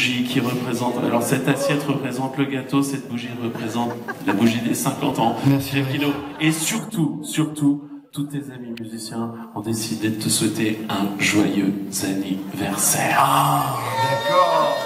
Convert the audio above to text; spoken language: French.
qui représente. Alors cette assiette représente le gâteau, cette bougie représente la bougie des 50 ans. Merci. Et surtout, surtout, tous tes amis musiciens ont décidé de te souhaiter un joyeux anniversaire. Ah, d'accord.